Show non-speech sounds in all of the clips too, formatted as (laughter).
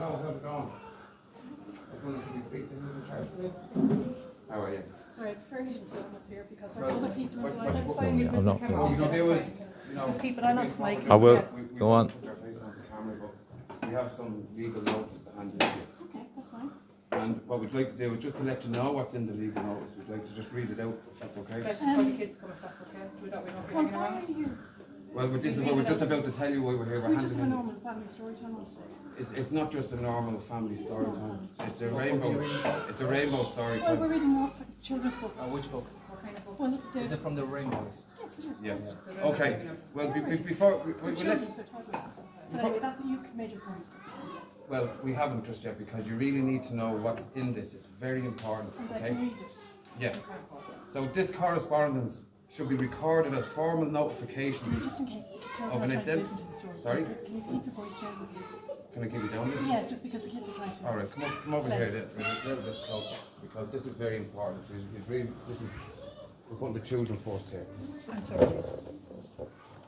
Hello, how's it going? Everyone, can you speak to who's in charge, please? How are you? Sorry, I prefer you to film us here because like Right. other people What- are like, what- that's what- fine, we'll I'm put the not camera What filming. you off. can do is, you know. Just keep it on us, Mike. I will. we- we Go won't on. Put our face on the camera, but we have some legal notice to hand in to you. Okay, that's fine. And what we'd like to do is just to let you know what's in the legal notice, we'd like to just read it out, if that's okay? Especially for the kids coming back, okay? So that we don't be Well, hanging why around. are you? Well, but this is what we're just about to tell you why we're here, we're We just have a normal family story time It's, it's not just a normal family story not a time, family story. it's a rainbow, it's a rainbow story Well, we're time. reading more for children's books. Uh, which book? What kind of book? Well, Is it from the Rainbows? yes, it is. Yes, So okay, well, be- be- before, we, we, For we let, children's, they're talking about. But anyway, that's, you made your point. well, we haven't just yet, because you really need to know what's in this, it's very important, And I okay? can read it. Yeah, so this correspondence should be recorded as formal notification just in case Of an ident- listen to the story? Sorry? Can you keep your voice down? Can I give you down? Yeah, just because the kids are trying to. All right, come, up, come over here a little, a little bit closer, because this is very important. Really, this is, we're putting the children first here. I'm sorry.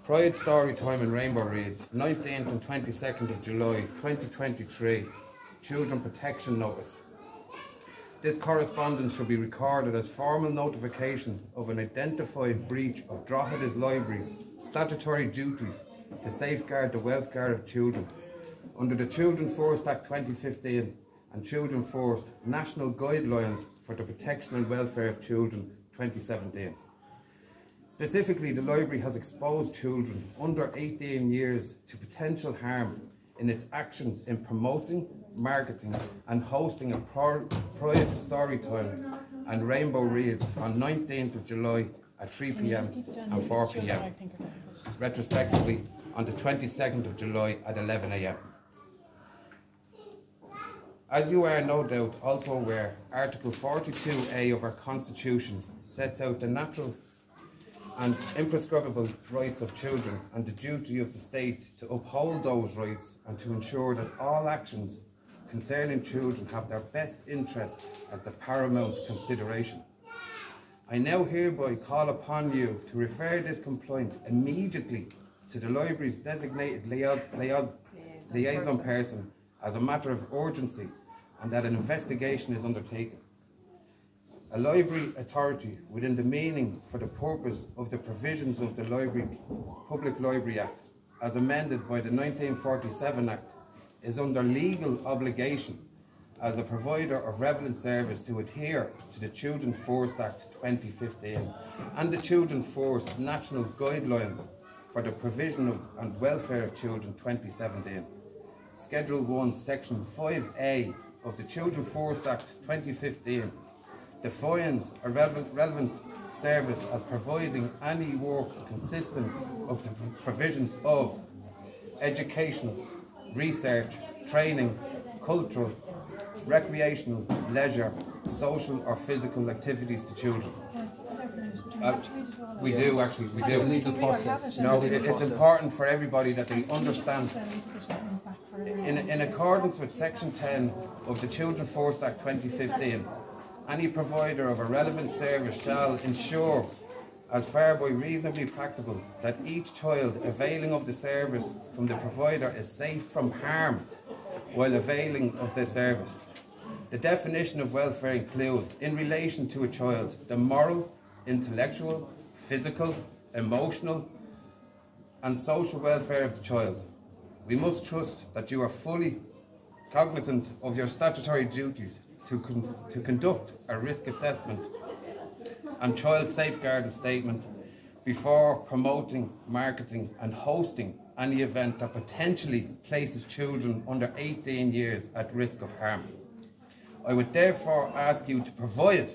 Pride Story Time in Rainbow reads, 19th and 22nd of July 2023, Children Protection Notice. This correspondence should be recorded as formal notification of an identified breach of Drogheda Library's statutory duties to safeguard the welfare of children under the Children First Act 2015 and Children First National Guidelines for the Protection and Welfare of Children 2017. Specifically, the library has exposed children under 18 years to potential harm in its actions in promoting, marketing, and hosting a pro- Pride Story Time and Rainbow Reads on 19th of July at 3 Can you pm just keep it down? and 4 Children, pm, I think, are going to push. retrospectively on the 22nd of July at 11 am. As you are no doubt also aware, Article 42A of our Constitution sets out the natural and imprescriptible rights of children and the duty of the state to uphold those rights and to ensure that all actions concerning children have their best interest as the paramount consideration. I now hereby call upon you to refer this complaint immediately to the library's designated liaison, liaison, liaison person as a matter of urgency and that an investigation is undertaken. A library authority within the meaning for the purpose of the provisions of the Library Public Library Act as amended by the 1947 Act is under legal obligation as a provider of relevant service to adhere to the Children First Act 2015 and the Children First National Guidelines for the provision of and welfare of children 2017. Schedule 1, Section 5A of the Children First Act 2015 defines a relevant, relevant service as providing any work consistent of the provisions of educational, research, training, cultural, recreational, leisure, social or physical activities to children. Yes, other things. Do we Uh, have to read it? We do actually, we do. legal We already have process. No, It's a it- it's process. important for everybody that they understand Can you just put it back for everyone? In, in accordance with Section 10 of the Children First Act 2015, any provider of a relevant service shall ensure, as far by reasonably practical, that each child availing of the service from the provider is safe from harm while availing of the service. The definition of welfare includes, in relation to a child, the moral, intellectual, physical, emotional, and social welfare of the child. We must trust that you are fully cognizant of your statutory duties to, con- to conduct a risk assessment and child safeguarding statement before promoting, marketing, and hosting any event that potentially places children under 18 years at risk of harm. I would therefore ask you to provide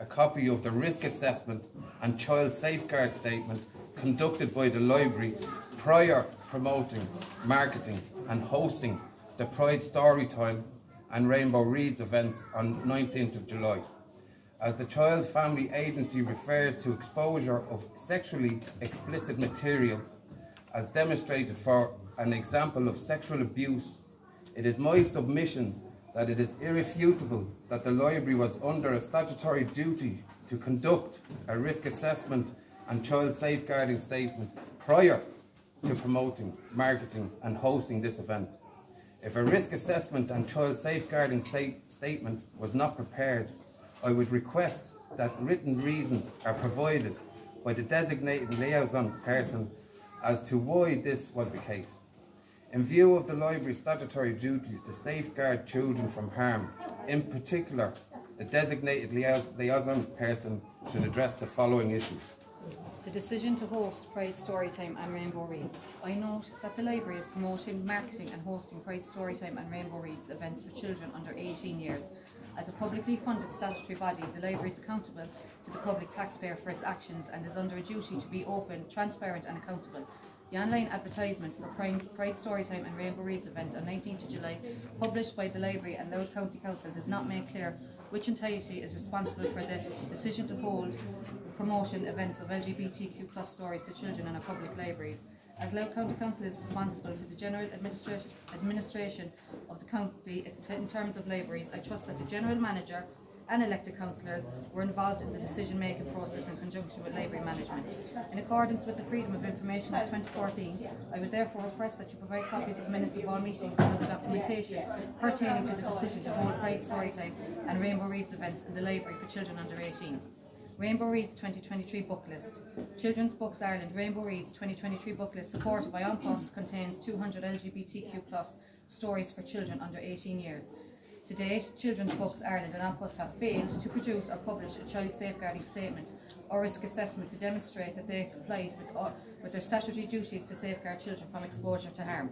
a copy of the risk assessment and child safeguard statement conducted by the library prior promoting, marketing and hosting the Pride Storytime and Rainbow Reads events on 19th of July. As the Child Family Agency refers to exposure of sexually explicit material as demonstrated for an example of sexual abuse, it is my submission that it is irrefutable that the library was under a statutory duty to conduct a risk assessment and child safeguarding statement prior to promoting, marketing and hosting this event. If a risk assessment and child safeguarding sa- statement was not prepared, I would request that written reasons are provided by the designated liaison person as to why this was the case. In view of the library's statutory duties to safeguard children from harm, in particular, the designated liaison person should address the following issues. The decision to host Pride Storytime and Rainbow Reads. I note that the library is promoting, marketing and hosting Pride Storytime and Rainbow Reads events for children under 18 years. As a publicly funded statutory body, the library is accountable to the public taxpayer for its actions and is under a duty to be open, transparent and accountable. The online advertisement for Pride, Storytime and Rainbow Reads event on 19th of July, published by the Library and Louth County Council, does not make clear which entity is responsible for the decision to hold promotion events of LGBTQ plus stories to children in our public libraries. As Louth County Council is responsible for the general administration, administration of the county in terms of libraries, I trust that the general manager and elected councillors were involved in the decision-making process in conjunction with library management. In accordance with the Freedom of Information Act 2014, I would therefore request that you provide copies of minutes of all meetings and other documentation pertaining to the decision to hold Pride Storytime and Rainbow Reads events in the library for children under 18. Rainbow Reads 2023 book list. Children's Books Ireland Rainbow Reads 2023 book list supported by An Post contains 200 LGBTQ plus stories for children under 18 years. To date, Children's Books Ireland and An Post have failed to produce or publish a child safeguarding statement or risk assessment to demonstrate that they complied with, all, with their statutory duties to safeguard children from exposure to harm.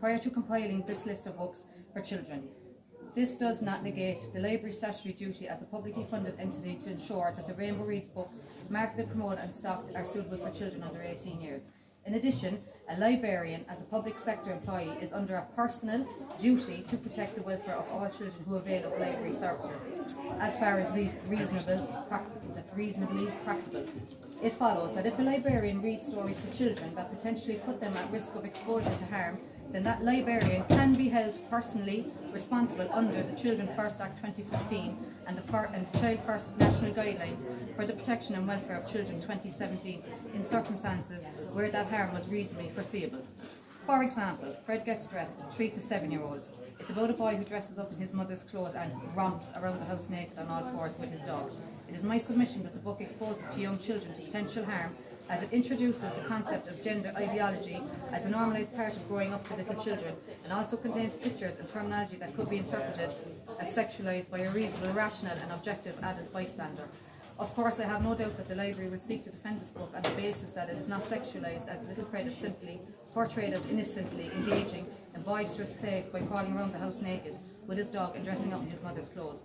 Prior to compiling this list of books for children, this does not negate the library's statutory duty as a publicly funded entity to ensure that the Rainbow Reads books marketed, promoted and stocked are suitable for children under 18 years. In addition, a librarian as a public sector employee is under a personal duty to protect the welfare of all children who avail of library services, as far as reasonable, that's reasonably practical. It follows that if a librarian reads stories to children that potentially put them at risk of exposure to harm, then that librarian can be held personally responsible under the Children First Act 2015 and the, and the Child First National Guidelines for the Protection and Welfare of Children 2017 in circumstances where that harm was reasonably foreseeable. For example, Fred gets dressed, three to seven year olds. It's about a boy who dresses up in his mother's clothes and romps around the house naked on all fours with his dog. It is my submission that the book exposes to young children to potential harm as it introduces the concept of gender ideology as a normalised part of growing up for little children and also contains pictures and terminology that could be interpreted as sexualised by a reasonable, rational and objective adult bystander. Of course, I have no doubt that the library will seek to defend this book on the basis that it is not sexualised as Little Fred is simply portrayed as innocently engaging in boisterous play by crawling around the house naked with his dog and dressing up in his mother's clothes.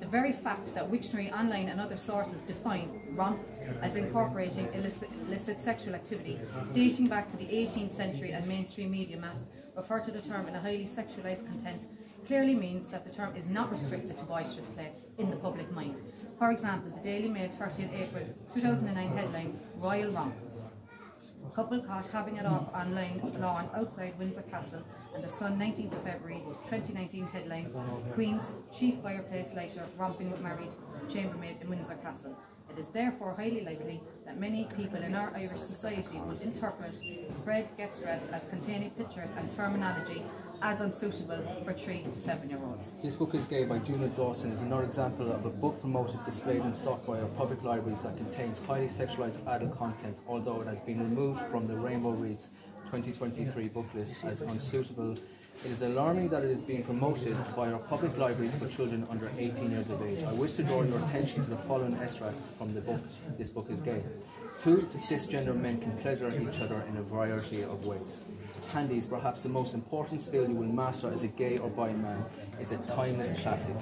The very fact that Wiktionary Online and other sources define romp as incorporating illicit, illicit sexual activity dating back to the 18th century and mainstream media mass refer to the term in a highly sexualised content clearly means that the term is not restricted to boisterous play in the public mind. For example, the Daily Mail 30th April 2009 headline Royal Romp. Couple caught having it off online lawn outside Windsor Castle and the Sun 19th of February 2019 headline Queen's chief fireplace lighter romping with married chambermaid in Windsor Castle. It is therefore highly likely that many people in our Irish society would interpret Fred Gets Dressed as containing pictures and terminology as unsuitable for three to seven year olds. This book is gay by Juno Dawson is another example of a book promoted, displayed and sought by our public libraries that contains highly sexualized adult content, although it has been removed from the Rainbow Reads 2023 book list as unsuitable. It is alarming that it is being promoted by our public libraries for children under 18 years of age. I wish to draw your attention to the following extracts from the book. This book is gay. Two cisgender men can pleasure each other in a variety of ways. Handies, perhaps the most important skill you will master as a gay or bi man, is a timeless classic,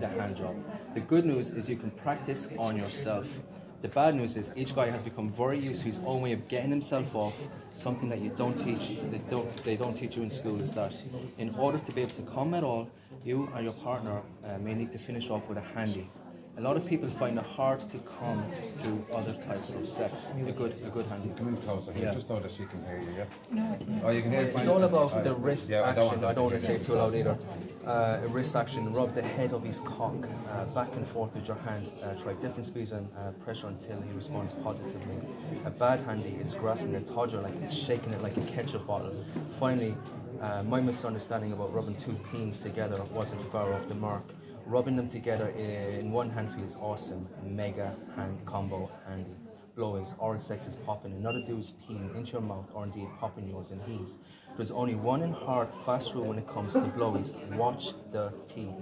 the hand job. The good news is you can practice on yourself. The bad news is each guy has become very used to his own way of getting himself off. Something that you don't teach, they don't, they don't teach you in school is that in order to be able to come at all, you and your partner uh, may need to finish off with a handy. A lot of people find it hard to come through other types of sex. A good, a good handy. Come in closer here, Yeah. just so that she can hear you, yeah? No, Oh, you can hear it It's all about the wrist yeah, I don't action. want I don't want to that say it too loud either. Uh, a wrist action, rub the head of his cock uh, back and forth with your hand. Uh, try different speeds and uh, pressure until he responds positively. A bad handy is grasping the todger like it's shaking it like a ketchup bottle. Finally, Uh, my misunderstanding about rubbing two peens together wasn't far off the mark. Rubbing them together in one hand feels awesome, mega hand combo handy. Blowies, oral sex is popping, another dude's peeing into your mouth or indeed popping yours in his. There's only one in hard, fast rule when it comes to blowies. Watch the teeth.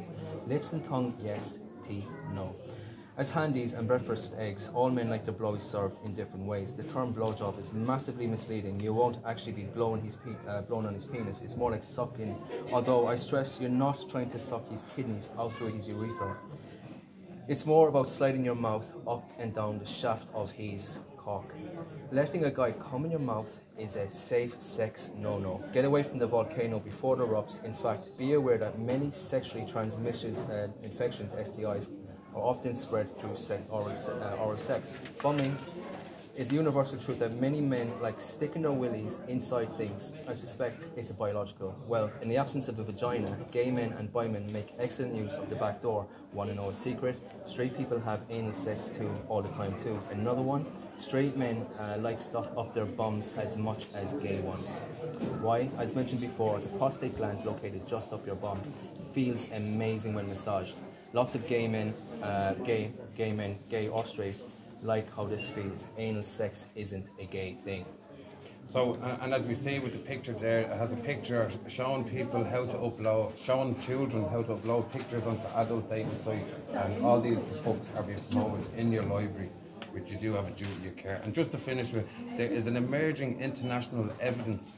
Lips and tongue, yes. Teeth, no. As handies and breakfast eggs, all men like their blowies served in different ways. The term blowjob is massively misleading. You won't actually be blowing, his uh, blowing on his penis. It's more like sucking. Although I stress you're not trying to suck his kidneys out through his urethra. It's more about sliding your mouth up and down the shaft of his cock. Letting a guy come in your mouth is a safe sex no-no. Get away from the volcano before it erupts. In fact, be aware that many sexually transmitted uh, infections, STIs, often spread through oral, uh, oral sex. Bumming is a universal truth that many men like sticking their willies inside things. I suspect it's a biological. Well, in the absence of a vagina, gay men and bi men make excellent use of the back door. Want to know a secret? Straight people have anal sex too, all the time too. Another one? Straight men uh, like stuff up their bums as much as gay ones. Why? As mentioned before, the prostate gland located just up your bum feels amazing when massaged. Lots of gay men, uh, gay, gay men, gay or straight, like how this feels. Anal sex isn't a gay thing. So, and, and as we see with the picture there, it has a picture showing people how to upload, showing children how to upload pictures onto adult data sites. And all these books are being promoted in your library, which you do have a duty of care. And just to finish with, there is an emerging international evidence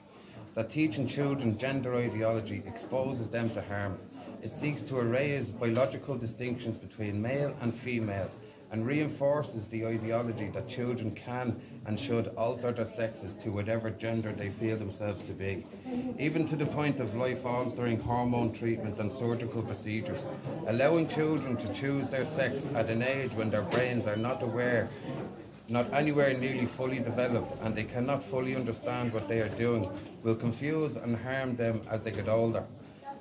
that teaching children gender ideology exposes them to harm. It seeks to erase biological distinctions between male and female and reinforces the ideology that children can and should alter their sexes to whatever gender they feel themselves to be, even to the point of life altering hormone treatment and surgical procedures. Allowing children to choose their sex at an age when their brains are not aware, not anywhere nearly fully developed, and they cannot fully understand what they are doing, will confuse and harm them as they get older.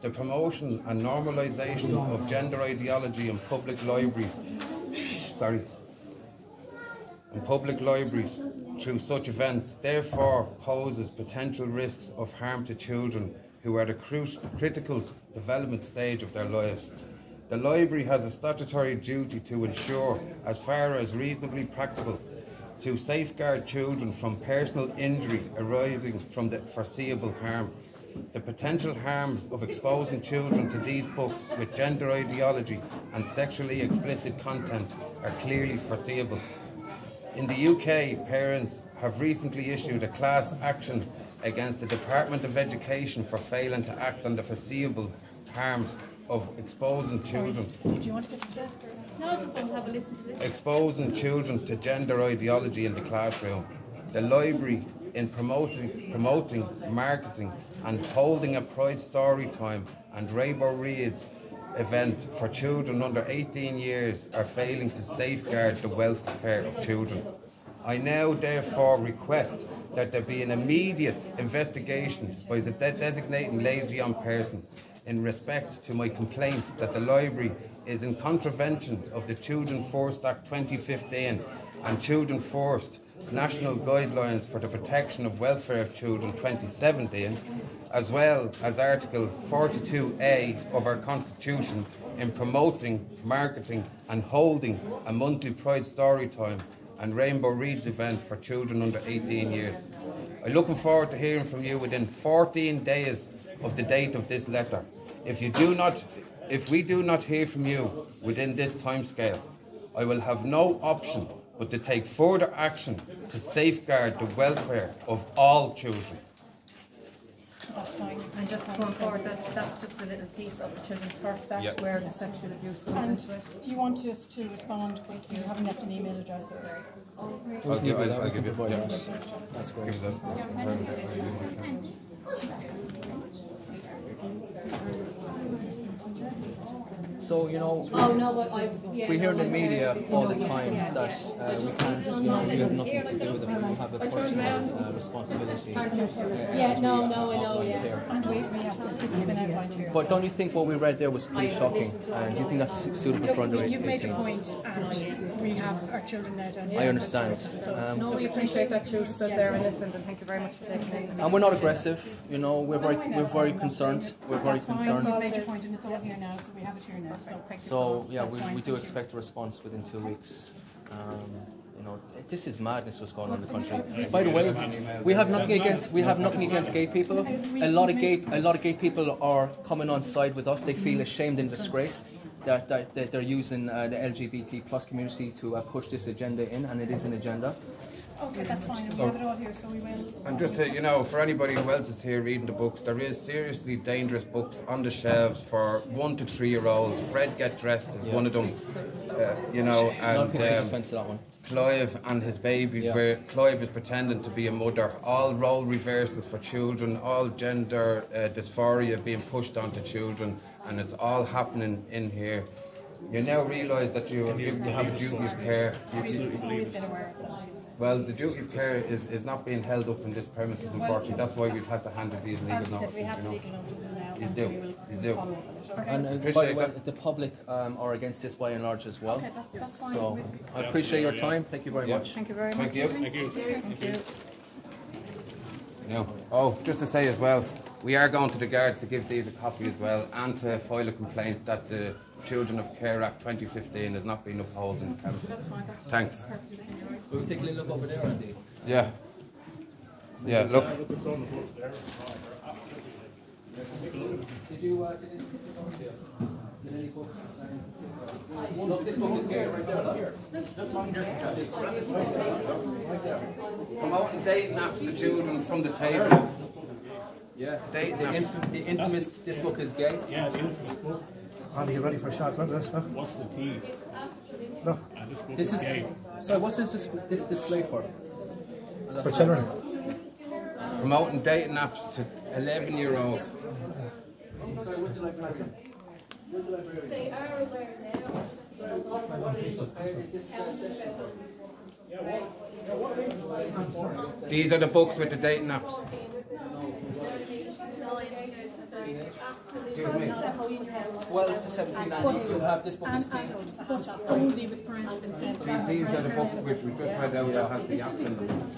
The promotion and normalisation of gender ideology in public libraries sorry, in public libraries through such events therefore poses potential risks of harm to children who are at a cru- critical development stage of their lives. The library has a statutory duty to ensure, as far as reasonably practical, to safeguard children from personal injury arising from the foreseeable harm. The potential harms of exposing children to these books with gender ideology and sexually explicit content are clearly foreseeable. In the UK, parents have recently issued a class action against the Department of Education for failing to act on the foreseeable harms of exposing children Did you want to get to the desk? No, I just want to have a listen to this. exposing children to gender ideology in the classroom. The library, in promoting, promoting, marketing, and holding a Pride Story Time and Rainbow Reads event for children under 18 years, are failing to safeguard the welfare of children. I now therefore request that there be an immediate investigation by the de- designating liaison person in respect to my complaint that the library is in contravention of the Children First Act 2015 and Children First National Guidelines for the Protection of Welfare of Children 2017, as well as Article 42A of our Constitution in promoting, marketing and holding a monthly Pride Story Time and Rainbow Reads event for children under 18 years. I'm looking forward to hearing from you within 14 days of the date of this letter. If you do not, if we do not hear from you within this timescale, I will have no option but to take further action to safeguard the welfare of all children. That's fine. And just going forward, that, that's just a little piece of the Children's First Act Yep. where the sexual abuse comes And into it. you want us to respond quickly, you haven't left an email address or I'll give, I'll, I'll give you. Provide yeah. That's great. Give us that. So you know, Oh, no, but I've, yeah. we hear in the media heard all the time yeah, that yeah. uh, we can't, you know, we have nothing to do with it. We have a personal uh, responsibility. Yeah, no, no, I know, yeah. There. And we, we have, this has been outlined here. But don't you think what we read there was pretty shocking? And do you think that's suitable for under 18s? You've made your 18s? point, and we have our children now down. I understand. Um, No, we appreciate that you stood there and listened, and thank you very much for taking it. and we're not aggressive, you know. We're very, we're very concerned. We're very that's fine, concerned. we've made your point, and it's all here now, so we have it here now, so. So yeah, we, we do expect a response within two weeks. Um, you know, this is madness what's going on in the country. By the way, we have nothing against we have nothing against gay people. A lot of gay a lot of gay people are coming on side with us. They feel ashamed and disgraced that, that, that they're using uh, the LGBT plus community to uh, push this agenda in, and it is an agenda. Okay, that's fine, and we have it all here, so we will. And just to, you know, for anybody who else is here reading the books, there is seriously dangerous books on the shelves for one to three year olds. Fred Get Dressed is one of them, uh, you know, A lot of and people um, that one. Clive and his babies, Yeah. where Clive is pretending to be a mother. All role reversals for children, all gender uh, dysphoria being pushed onto children, and it's all happening in here. You now realise that you, you have a duty of care. You- We've always been aware of that. well, the duty of care is, is not being held up in this premises, unfortunately. That's why we've had to handle these legal As we said, we notices. have You know. legal notices now, You and do, we will you do. follow it, okay? And uh, by the Appreciate way, that. the public um, are against this by and large as well. Okay, that- that's fine. So I appreciate your time. Thank you very Yeah. much. Thank you very much. Thank you. Thank you. No. Oh, just to say as well, we are going to the guards to give these a copy as well and to file a complaint that the Children of Care Act 2015 has not been upheld in the premises. Thanks. We'll take a little look over there, Andy. Yeah. Yeah, look. Did you, uh, did anything stick out to you? Did any books? uh, Look, this book is gay right there. look. Promoting dating apps to children from the table. Yeah. Dating The, the infamous, this book is gay. Yeah, the infamous book. Andy, you ready for a shot? Look at this, look. What's the T? Look, this is, gay. sorry, what's this, this display for? for children. Promoting dating apps to 11 year olds. Is this, uh, These are the books with the dating apps. Excuse me. 12 to 17 and you have this book is And teen. adult, but only with parental consent. These are the books which we just read out that has the apps in them.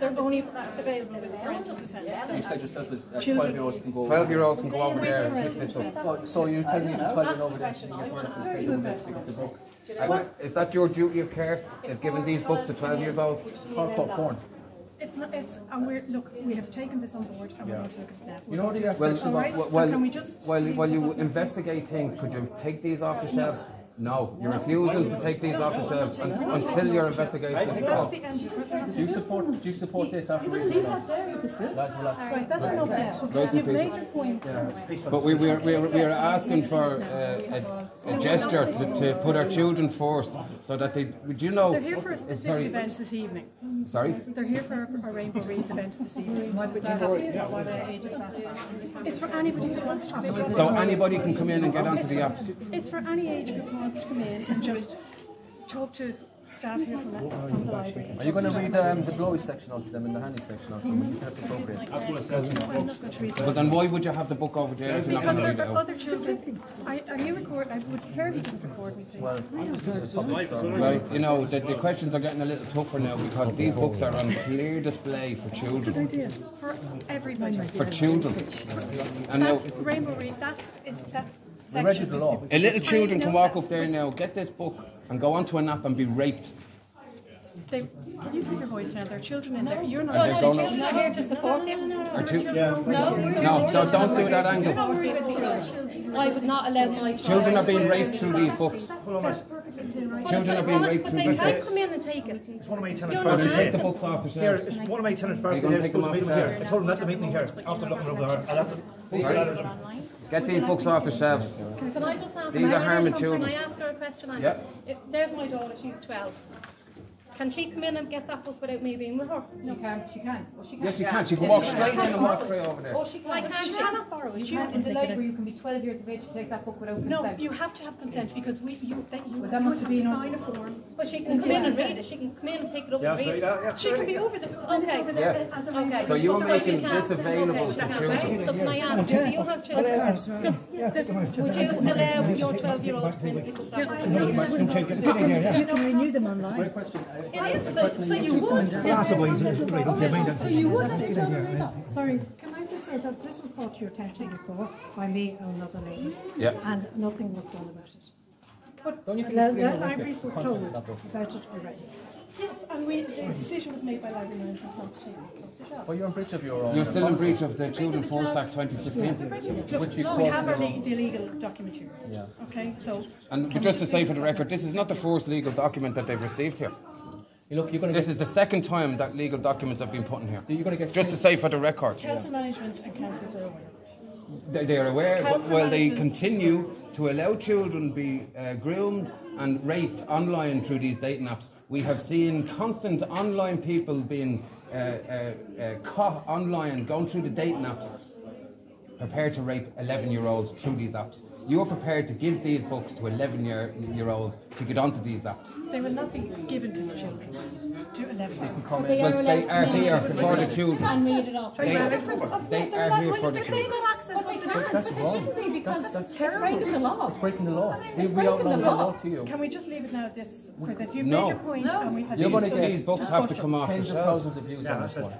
They're only available with parental consent, You so. said yourself as uh, 12 year olds can go. 12 year olds can go over there and pick this up. So, so you're telling me if 12 year over there can get parents and say, "Look, pick up the book. And Is that your duty of care? Is giving these books to 12 years old? Hardcore porn. It's not, it's, and we're, look, we have taken this on board and we're going to look at that. You know the uh, Well, section All right, about, so Well, can we just? while, while you investigate things, could you take these off the shelves? No, you're refusing to take these off the shelves un- until your investigation is That's done. do you support, do you support this after reading it? Lads, relax. Right, that's enough now. You've made your point. But we, we, are, we, are, we are asking for uh, a, a gesture to, to put our children first so that they, do you know? They're here for a uh, specific sorry, event this evening. Sorry? They're here for a Rainbow Reads event this evening. What age is? It's for anybody who wants to come. So anybody can come in and get onto the apps? It's for any age group who wants to come in and just talk to staff here from, us- from the library. Are you going to read um, the glowy section out to them and the handy section out to them? That's appropriate. What it says in the I'm not going to read But then why would you have the book over there if you're not Because going to there read it are out? other children. I, are you record? I would prefer if you didn't record me, please. Well, it's a public service. Well, you know, the, the questions are getting a little tougher now because these books are on clear display for children. For everybody. For children. And now, That's Rainbow Read. That is that. We read section the law. a little children can walk up there now, get this book, and go onto an app and be raped. They, can you keep your voice down? There are children in there. You're not. And they're going Children up. are here to support this. Are two, no, don't, don't do that angle. I would not allow my child. Children are being raped through these books. Children are being raped But through they these can books. come in and take it. It's one of my tenants' You're Well, not then take the books off the Here, shelves. it's one of my tenants' gonna birthdays. take them Supposed to meet off him here. I told him let them meet me here. After looking over there, I'll have to. Get these books off the shelves. Can I just ask? These can I are ask harming children. Can I ask her a question? Ange? Yeah. If, there's my daughter. She's 12. Can she come in and get that book without me being with her? She can, she can. Well, she can. Yes, you can. She can walk straight in and walk straight over there. Oh, she can. Why can't She she? cannot borrow it. You You can, can in the take it. library, you can be 12 years of age to take that book without No, consent. you have to have consent because we, you, that you, Well, that must have have to been sign a form. But she can come in and read it. She can come in and pick it up Yeah, and so, read it. yeah, yeah. She can be over the, when it's Okay. over there Yeah. as a Okay. So you're making this available to children. So can I ask you, do you have children? (laughs) Would you allow your 12 year old to come in and pick up that book? You can renew them online. Great question. So, so you would? Possibly, okay. So you would let your children read that? Sorry, can I just say that this was brought to your attention before by me and another lady, Yeah. and nothing was done about it. But the think it's been the a libraries were told of that book? about it already. Yes, and we, the decision was made by library management not to take it off the shelves. Well, you're in breach of your own. You're still in breach of the Children's First Act 2015. Which you No, we have our in the legal document here. Yeah. Okay, so. And just to say for the record, this is not the first legal document that they've received here. You Look, you're going to This get. is the second time that legal documents have been put in here. You're going to get. Just to say for the record, Council management and councils are aware. they, they are aware. Council Well, they continue to allow children be uh, groomed and raped online through these dating apps. We have seen constant online people being uh, uh, uh, caught online, going through the dating apps, prepared to rape 11 year olds through these apps. You're prepared to give these books to 11 year, year olds to get onto these apps. They will not be given to the children, to 11. So they Well, are they allowed are to come in here and for the read it children. And read it off. They, they are here for the If they children. got access, But they what's the can't, difference? so they shouldn't be because That's- it's that's it's breaking the law. It's breaking the law. We, It's we breaking outlaw the the law. law to you. Can we just leave it now at this, for this? You've No. made your point and we've had. You're this going to discussion. get These books have to come off the tens of shelf. thousands of views on this one.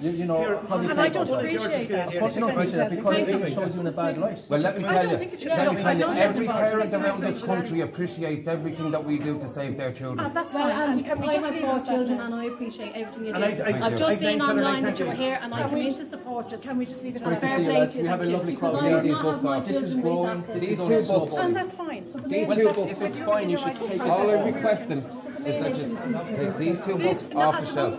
You, you know, how do you And I don't appreciate that. Of course you don't appreciate that because it shows you in a bad light. Well, let me tell you, think it should let me tell you, every parent around this country appreciates everything that we do to save their children. And that's Well, fine. and And I have four it at that children and I appreciate everything you do. And I- I- I've just seen I- I- online that you were here and I came in to support you. Can we just leave it And at to fair play to you, We have a lovely because crowd. I these not books my off. This is children growing. These two books- And that's fine. These two books- if It's fine, you should take it All I'm requesting is that you take these two books off the no, shelf.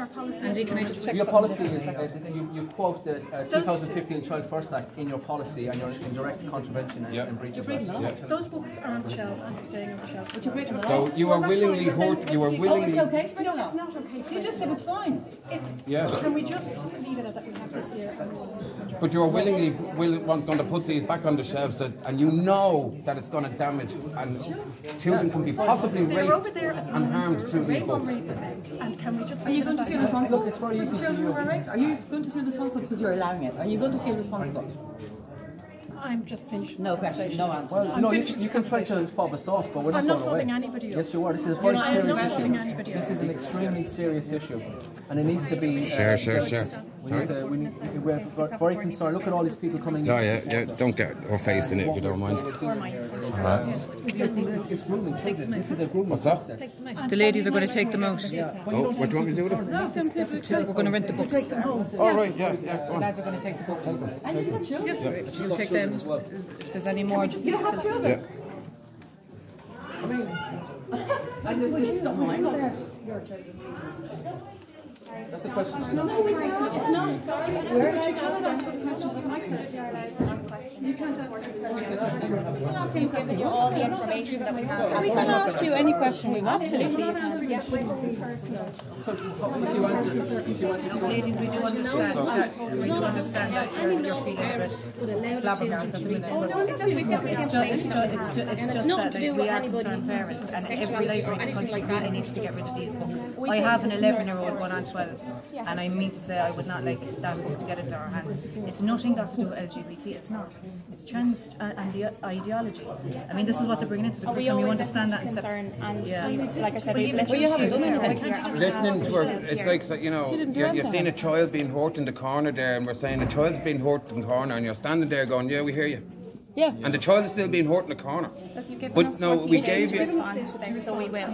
That's our policy. Angie, can I just check Your policy is, uh, you, you quote the uh, 2015 Child First Act in your policy and you're in direct contravention and, Yeah. and breach of that. Those books are on the shelf and they're staying on the shelf. But you So you are willingly hurt, you are willingly, No, it's not okay. You just said it's fine. It's, Yeah. can we just leave it at that we have this year and we'll address but you are willingly will, want, going to put these back on the shelves that, and you know that it's going to damage and children can be possibly raped there at the and harmed for through a these Rainbow books. And can we just? Are you going to feel responsible it's very for the children you. who are raped? Are you going to feel responsible because you're allowing it? Are you going to feel responsible? I'm just finished. No question, no answer. Well, I'm no, you, you can try to conversation. fob us off, but we're not I'm not going away. fobbing anybody off. Yes, you are. This is a You're very not- I'm serious not issue. anybody This is an extremely serious issue, and it needs to be. uh, Share, share, share. We need to, we need, we're very concerned. Look at all these people coming in. Oh yeah, yeah, don't get her face in it if you don't mind. It's grooming children. This is a What's that? The ladies are going to take them out. Oh, what do you want me to do with it? We're going to rent the books. All right, yeah, yeah, go The lads are going to take the books. And you've got children. We'll take them. If there's any more, just Yeah. (laughs) That's the question. she's It's not. Where did you get that? You can't ask We've given you all the information that we have. We can ask you any question we want. Absolutely. If you answer, if you answer, ladies, we do understand that. We do understand that you're, you're feeling a bit flabbergasted at the minute. It's just, it's just, it's just, it's just that to do we with are anybody concerned parents, and every sexuality library in the country that. really needs to get rid of these books. I have an 11-year-old going on 12, and I mean to say I would not like that book to get into our hands. It's nothing got to do with LGBT. It's not. It's changed, and, and the uh, ideology. I mean, this is what they're bringing into the We curriculum. You understand that? listen and concern and Yeah. like I said, Well, we've you listened haven't to done anything. here. Why can't you just Listening to her, it's like you know, you're, you're seeing a child being hurt in the corner there, and we're saying a child's being hurt in the corner, and you're standing there going, "Yeah, we hear you." Yeah. And the child is still being hurt in the corner. Look, But no, we gave you. respond so we will.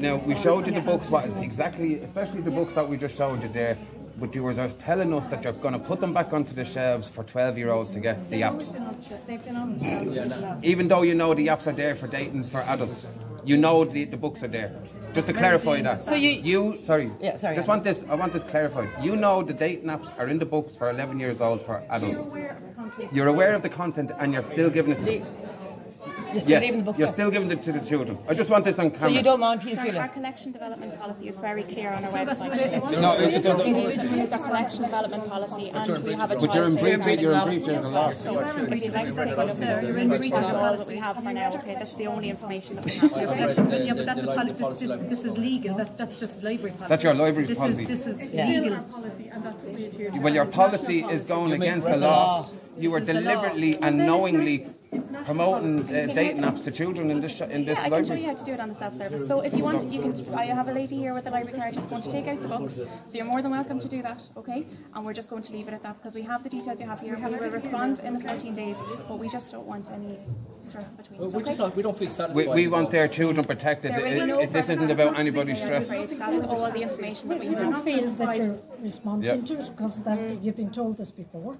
Now we showed you the books, what is exactly, especially the books that we just showed you there. But you were just telling us that you're going to put them back onto the shelves for 12-year-olds to get the apps, They've been on the shelves for the last. even though you know the apps are there for dating for adults. You know the, the books are there. Just to clarify that. So you- you sorry. Yeah, sorry, Just yeah. want this. I want this clarified. You know the dating apps are in the books for 11 years old for adults. You're aware of the content. You're aware of the content and you're still giving it to them. You're still Yes, leaving the books you're there? still giving it to the children. I just want this on camera. So camera. you don't mind Sorry, our paedophilia? collection development policy is very clear on our website. No, it- it doesn't- It's a collection development policy and we have a But you're in child breach, safety you're in policy breach of as the well. law. So if you'd like to take a look at it, that's all that we have for now, okay? That's the only information that we have. Yeah, but that's, yeah, but that's a poli- this, this, this is legal, that's just library policy. That's your library's This policy. this is legal. policy, and that's what we adhere to. Well, your policy is going against the the law. law. You are This is the law. deliberately and knowingly It's national promoting uh, dating apps to children in this sh- in this Yeah, I can show you library. how to do it on the self-service. So if you want, you can. I have a lady here with the library card who's going to take out the books. So you're more than welcome to do that, okay? And we're just going to leave it at that because we have the details you have here. We will respond in the 14 days, but we just don't want any stress between Well, us, we okay? just not, we don't feel satisfied. We, we want their children protected. There It- no it- this isn't about anybody's stress. That is all the information that we We have. don't feel that you're responding Yeah. to it because that's, you've been told this before.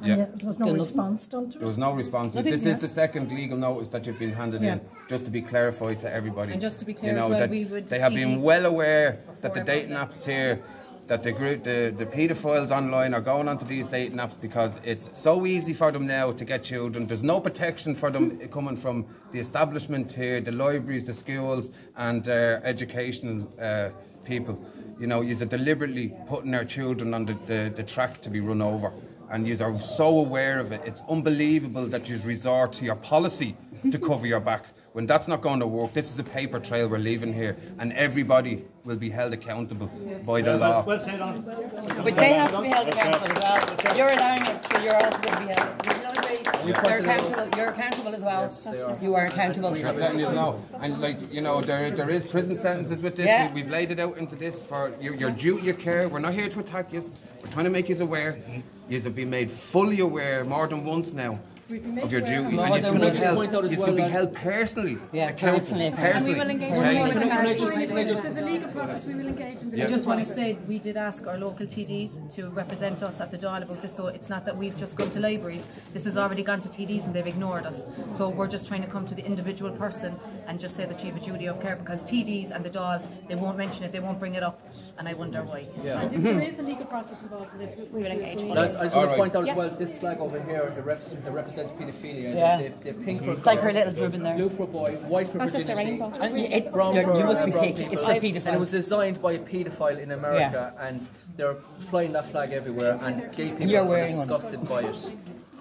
And Yeah. yet there was no response done to There was no response. This is the second legal notice that you've been handed in, just to be clarified to everybody. And just to be clear you know, as well, that we would they have been well aware that the dating apps here, that the group, the, the paedophiles online are going onto these dating apps because it's so easy for them now to get children. There's no protection for them (laughs) coming from the establishment here, the libraries, the schools, and their educational uh, people. You know, you're deliberately putting our children on the, the, the track to be run over. And you are so aware of it. It's unbelievable that you resort to your policy to cover your back. When that's not going to work, this is a paper trail we're leaving here, and everybody will be held accountable by the law. Well said on. But they have to be held accountable as well. You're allowing it, so you're also going to be held. They- They're accountable, you're accountable as well. You are accountable. I'm letting you know. And like you know, there there is prison sentences with this. Yeah. We, have laid it out into this for your, your duty of care. We're not here to attack you. We're trying to make you aware. Mm-hmm. You have been made fully aware more than once now of your duty. More and you than can once. be Can I just point out held, as you well can be held personally Yeah, personally. Personally. And we will engage Okay? with Can I just- If can I just- there's a legal process, we will engage in the I just want to say, we did ask our local TDs to represent us at the Dáil about this, so it's not that we've just gone to libraries. This has already gone to TDs and they've ignored us. So we're just trying to come to the individual person and just say that you have a duty of care because TDs and the Dáil, they won't mention it, they won't bring it up, and I wonder why. Yeah. And if there is a legal process involved in this, we We will engage fully. Lads, I just want right. to point out as well, this flag over here, it, reps- it represents paedophilia. and Yeah. They, they pink for It's like her girl, little ribbon there. Blue for boy, white for That's just a virginity. rainbow. And it- Brown you're- for, You must be taking, it's for paedophiles. And it was designed by a paedophile in America, and they're flying that flag everywhere, and gay people You're are wearing one. disgusted by it.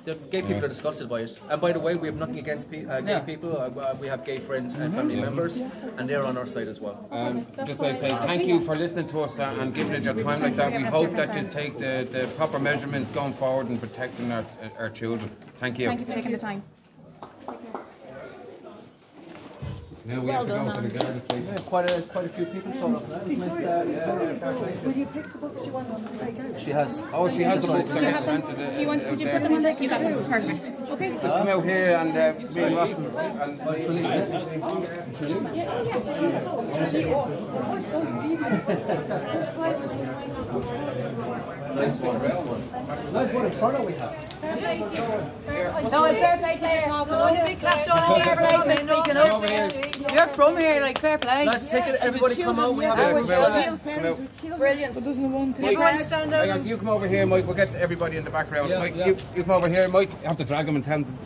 The gay people are disgusted by it. And by the way, we have nothing against pe- uh, gay Yeah. people. Uh, we have gay friends and family members, and they're on our side as well. Um, just like say thank you for listening to us uh, and giving it your time like that. We hope that you take the, the proper measurements going forward and protecting our, our children. Thank you. Thank you for taking the time. Now we have to go to the garda station. Yeah, quite a quite a few people showed up. now. Miss, uh, Will you pick the books you want us to take out? she has. Oh, she has the books Do you I have them? rented. Do you want? Did you put them on? the? You got them. Perfect. Okay. Just come out here and uh, me and Ross (laughs) and, Nice one, nice one. Nice one in Toronto we have. No, it's fair play to you. No, big clap to all of you for coming. speaking up. over here. You're from here, like fair play. Let's take it. Everybody come out. We have Yeah, a come out. Come out. Brilliant. Mike, stand hang on, you come over here, Mike. We'll get everybody in the background. Yeah, Mike, yeah. You, you come over here, Mike. You have to drag him and tell him.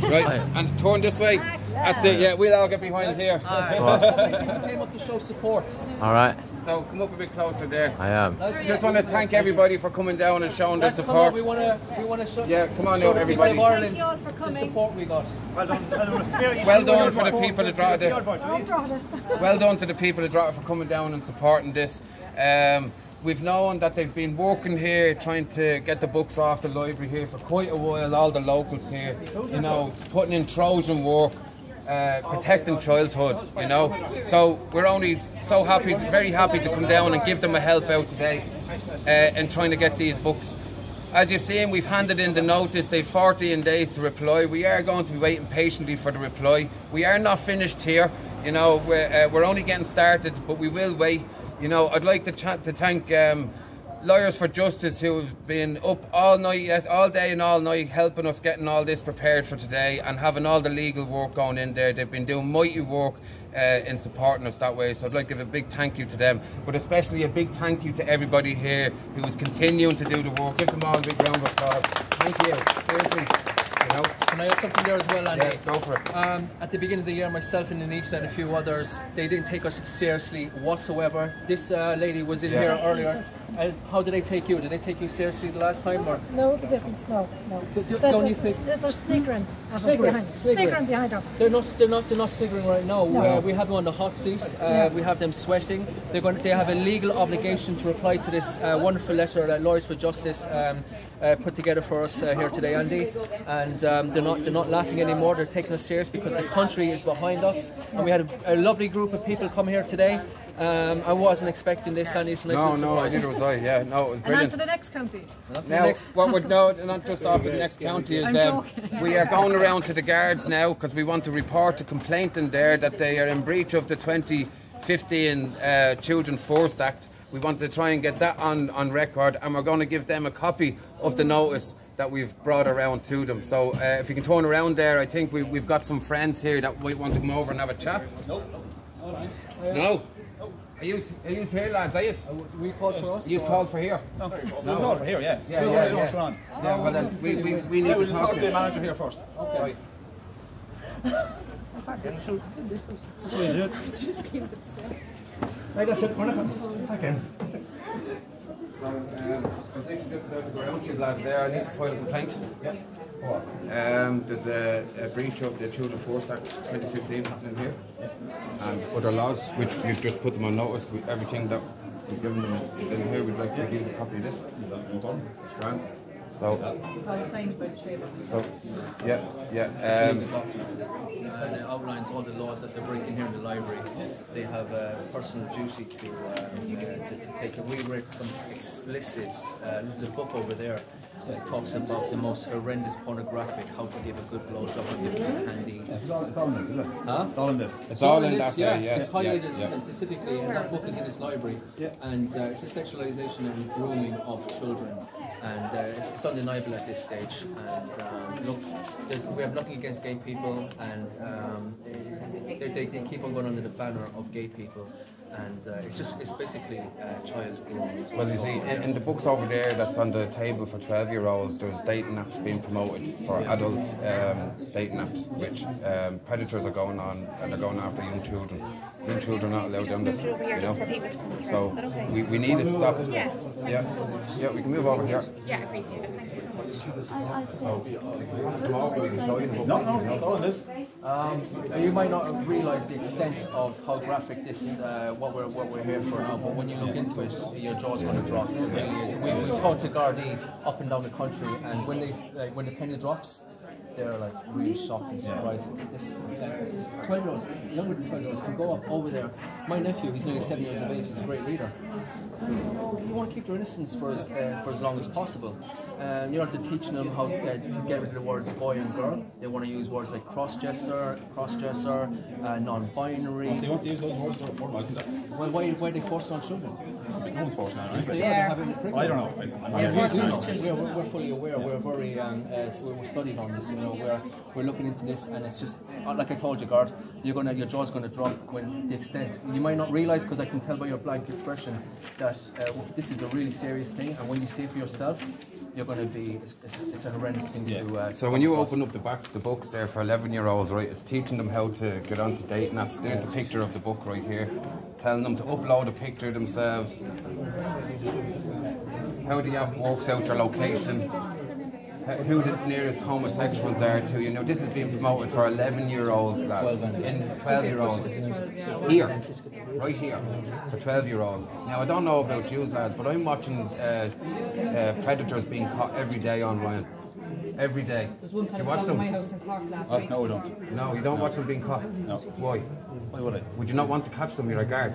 Right, and turn this way. That's it. Yeah, we'll all get behind here. (laughs) came up to show support. All right, So come up a bit closer there. I am. Just want to thank everybody for coming down and showing their Let's come on. support. We want to. We want to show. Yeah, come on show now, the people everybody. of Ireland you all for the coming. support we got. Well done. Well (laughs) Well done for the people of Drogheda. Drogheda. Well done to the people of Drogheda for coming down and supporting this. Um, we've known that they've been working here trying to get the books off the library here for quite a while, all the locals here, you know, putting in Trojan work, uh, protecting childhood, you know. So we're only so happy, very happy to come down and give them a help out today uh, in trying to get these books. As you've seen, we've handed in the notice. They've 14 days to reply. We are going to be waiting patiently for the reply. We are not finished here. You know, we're, uh, we're only getting started, but we will wait. You know, I'd like to, to thank um, Lawyers for Justice who have been up all night, yes, all day and all night, helping us getting all this prepared for today and having all the legal work going in there. They've been doing mighty work uh, in supporting us that way. So I'd like to give a big thank you to them, but especially a big thank you to everybody here who is continuing to do the work. Give them all a big round of applause. Thank you. Seriously. You? Can I add something there as well, Andy? Yeah, go for it. Um, at the beginning of the year, myself and Anisha and a few others, they didn't take us seriously whatsoever. This uh, lady was in Yeah. here earlier. Uh, how did they take you? Did they take you seriously the last time? Or? No, they didn't. No, no. Do, do, don't you think- They're sniggering. us Sniggering, behind. sniggering. Sniggering behind her. They're not. They're not. They're not sniggering right now. No. Uh, we have them on the hot seat. Uh, Yeah. We have them sweating. They're going. They have a legal obligation to reply to this uh, wonderful letter that Lawyers for Justice um, uh, put together for us uh, here today, Andy. And um, they're not. They're not laughing anymore. They're taking us serious because the country is behind us. And we had a, a lovely group of people come here today. Um, I wasn't expecting this, Andy. It's a nice No, little no, surprise. neither was I. Yeah, no, it was brilliant. And on brilliant. to the next county. Now, what we're no, not just off to the next (laughs) county is I'm um, joking. we are going around to the guards now because we want to report a complaint in there that they are in breach of the 2015 uh, Children First Act. We want to try and get that on, on record, and we're going to give them a copy of the notice that we've brought around to them. So, uh, if you can turn around there, I think we, we've got some friends here that might want to come over and have a chat. No. No. Are you, are you here, lads? Are you? We called for us. You called for here? No. We're called for here, yeah. Yeah, We'll yeah, yeah. what's going on. Yeah, well then, we, we, we need Yeah, to we'll just talk talk to to the manager here first. Right. That's what you do. Right, that's it. We're not back in. So, um, I think just the ground is lads there, I need to file a complaint. Um, there's a, a breach of the Children First Act 2015 happening here. And other laws, which we've just put them on notice, with everything that we've given them in here, we'd like to give a copy of this. It's grand. So, so, yeah, yeah. Um, and it outlines all the laws that they're breaking here in the library. They have a personal duty to, um, uh, to, to take. We read some explicit, uh, there's a book over there that talks about the most horrendous pornographic, how to give a good blowjob with your handy. It's all, it's all in this, isn't it? Huh? It's all in this. it's all in this, that yeah. there, yes. It's highlighted yeah, yeah. specifically, and that book is in this library. And uh, it's a sexualization and grooming of children. And uh, it's, it's undeniable at this stage. And um, look, we have nothing against gay people, and um, they, they, they keep on going under the banner of gay people. And uh, it's just, it's basically uh, child grooming. Well, you see, in, in the books over there that's on the table for 12 year olds, there's dating apps being promoted for adult um, dating apps, which um, predators are going on and they're going after young children. Young children are not allowed on this, you over here just for know. people to come through. So okay? we, we need to stop. Yeah. Yeah, yeah, we can move over here. Yeah, I appreciate it. Thank you so much. No, no, it's all in this. Um, you might not realise the extent of how graphic this, uh, what we're what we're here for now, but when you look into it, your jaw's going to drop. It really is. We, we talk to Gardaí up and down the country, and when they like, when the penny drops, they're like really shocked and surprised. This like, twelve year olds, younger than twelve year olds, can go up over there. My nephew, he's nearly seven years of age, he's a great reader. You want to keep their innocence for as, uh, for as long as possible. And you're not to teaching them how uh, to get rid of the words boy and girl. They want to use words like cross-dresser, cross-dresser, uh, non-binary. They want to use those words for for that. Well, why, why are they forced on children? No one's forced now, Yes, right? they are. They have it in the curriculum. I don't know. I- I'm Yeah, not- we do know. We're, we're, we're fully aware. We're very um, uh, we're studied on this. You know, we're we're looking into this, and it's just uh, like I told you, Gard. You're gonna your jaw's gonna drop when the extent. You might not realise because I can tell by your blank expression that uh, this is a really serious thing, and when you see it for yourself, you're gonna be. It's, it's, it's a horrendous thing to. Uh, So when you open up the back of the books there for 11 year olds, right, it's teaching them how to get onto dating apps. There's the picture of the book right here. Telling them to upload a picture themselves. How the app works out your location. Who the nearest homosexuals are to you. Know this is being promoted for 11 year olds, lads. In 12 year olds. Here. Right here. For 12 year olds. Now, I don't know about you, lads, but I'm watching uh, uh, predators being caught every day online. Every day. There's one you watch down in my them? house in Cork last Oh, week. no, we don't. No, you don't watch them being caught. No. Why? Why would I? Would you not want to catch them? You're a guard.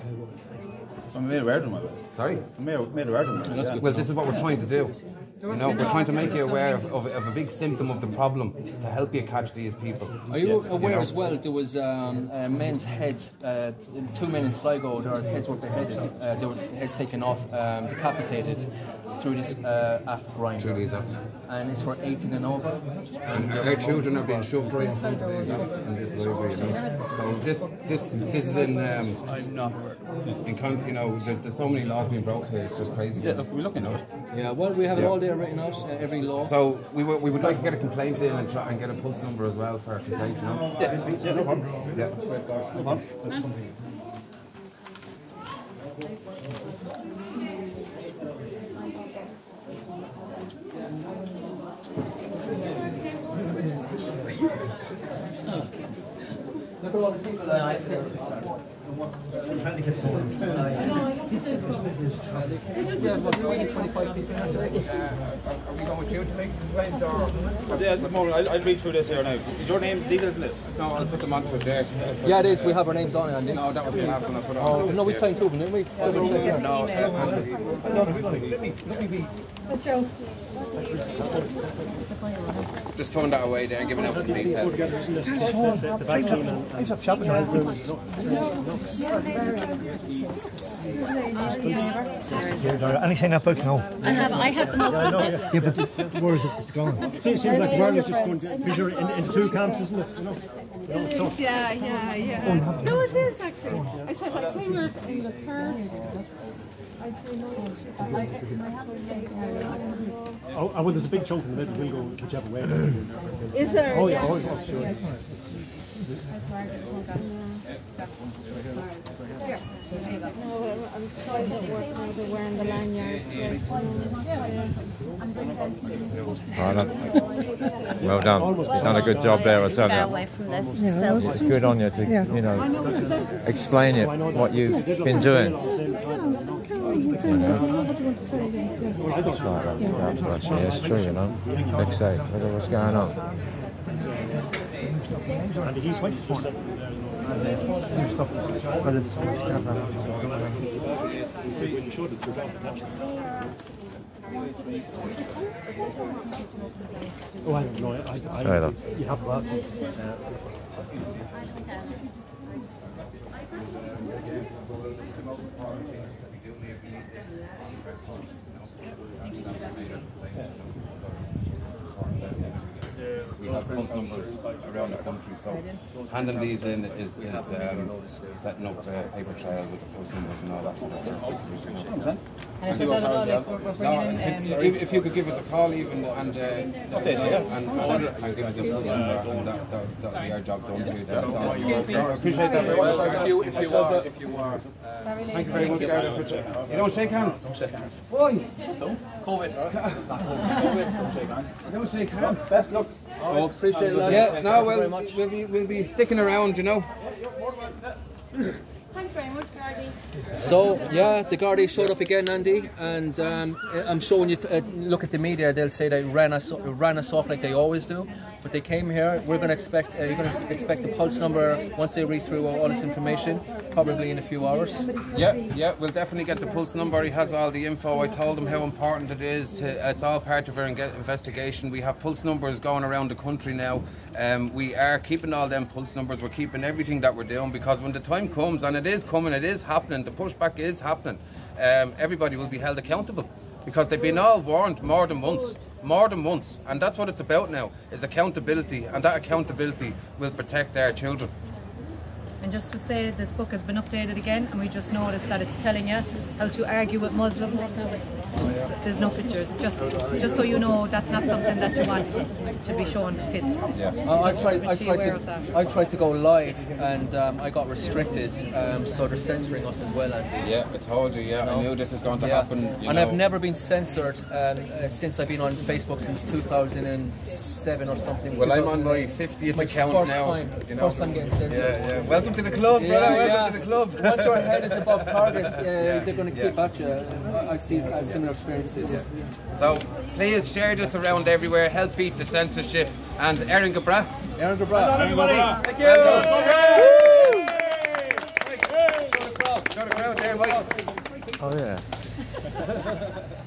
So I'm made aware of them, Sorry. I'm made, made aware of them. Well, this is what we're trying to do. You know, we're trying to make you aware of, of, of a big symptom of the problem to help you catch these people. Are you Yes. aware You know? as well? There was um, uh, men's heads, uh, two men in Sligo. Their heads were beheaded. Uh, they were heads taken off, um, decapitated through this uh, app Ryan. Through these apps. And it's for 18 and over. And our children are being shoved right in front of these apps in this library, you know. So this this this is in um, I'm not aware. in con- you know know, there's, there's so many laws being broke here. It's just crazy. Yeah, look, we're looking at it. Yeah, well, we have it all there written out, uh, every law. So we would, we would like to get a complaint in and try and get a pulse number as well for a complaint, you know? Yeah, yeah, no problem. Yeah. No problem. Look at all the people that I (laughs) oh, uh, Are we going with you to make a complaint or? Yes, a moment. I'll, I'll read through this here now. Is your name details in this? No, I'll put them onto it there. Yeah, it is. We have our names on it, Andy. No, that was the last one I put on. Oh, no, we signed two of them, didn't we? Double check. No, just throwing that away there and giving out some details. The vaccine and, and shopping around rooms. Anything about no? I have, I have the most. Yeah, yeah. yeah, but the, the word is it's gone. It seems, seems like the world is just going to fissure in, two camps, isn't it? You know? You know, It so- is, yeah, yeah, yeah. No, it is actually. I said, I'd say we're in the third. I'd say no. Oh, oh, well, there's a big chunk in the middle. We'll go whichever way. Is there? Oh, yeah, oh, yeah, sure. No, I'm surprised at work now they're wearing the lanyards. That- well done. You've done a good job there, I tell Stay you. away from this. Good on you to, you know, explain it, what you've been doing. That's right, that's right, yeah, it's true, you know. Next day, look at what's going on. And he's went to Sorry, though. ask. We have pulse numbers around the country, so handing these in is, is um, setting up a paper trail with the pulse numbers and all that for the first system, you know. And is it that at all if we're, we're bringing in, um, if, if you could give us a call even and uh, and order and give us a number and that that that'll be our job done. That's all. I appreciate that very much. If you, if you are, if you are, Thank you very much, Gareth. You don't shake hands. Don't shake hands. Boy, COVID. Not COVID. COVID. Don't shake hands. you don't shake hands. Best luck. folks, appreciate it, lads. Yeah, no, well, we'll be we'll be sticking around, you know. Thanks very much, Gardy. So yeah, the Gardaí showed up again, Andy, and um, I'm showing you. Uh, look at the media; they'll say they ran us ran us off like they always do. But they came here. We're going to expect. Uh, you're going to expect the pulse number once they read through all this information, probably in a few hours. Yeah, yeah, we'll definitely get the pulse number. He has all the info. I told him how important it is. To, it's all part of our investigation. We have pulse numbers going around the country now. Um, we are keeping all them pulse numbers. We're keeping everything that we're doing because when the time comes, and it is coming, it is happening. The pushback is happening. Um, everybody will be held accountable because they've been all warned more than once, more than once, and that's what it's about now: is accountability, and that accountability will protect our children. And just to say, this book has been updated again, and we just noticed that it's telling you how to argue with Muslims. There's no pictures. Just, just so you know, that's not something that you want to be shown kids. I, I tried. I tried to. I tried to go live, and um, I got restricted. Um, so they're censoring us as well, Andy. Yeah, I told you. Yeah, I knew this was going to Yeah. happen. you and I've never been censored um, uh, since I've been on Facebook since 2007 or something. Well, I'm on my 50th My account first now. Time, you know. First time getting censored. Yeah, yeah. Welcome to the club, Yeah, brother. Welcome yeah. to the club. (laughs) Once your head is above target, uh, (laughs) they're going to yeah. keep at you. I I see uh, similar experiences. So please share this around everywhere. Help beat the censorship. And Erin go Bragh. Aaron Gabra. Everybody. Thank you. Show the crowd there, Mike. Oh, yeah. (laughs)